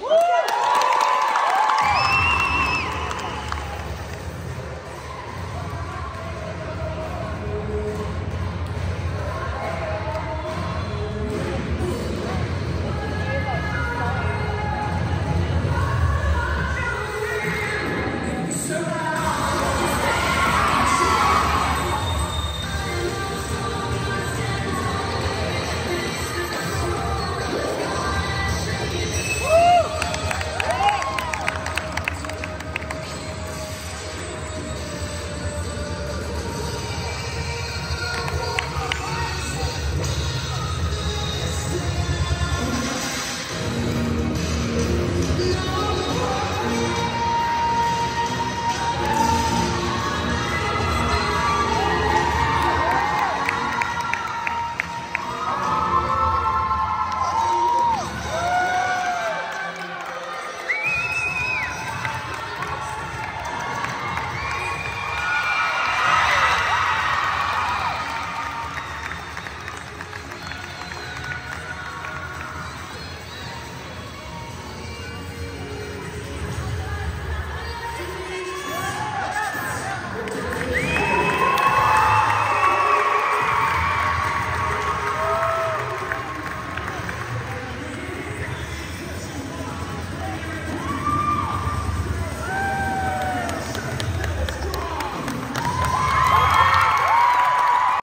Woo!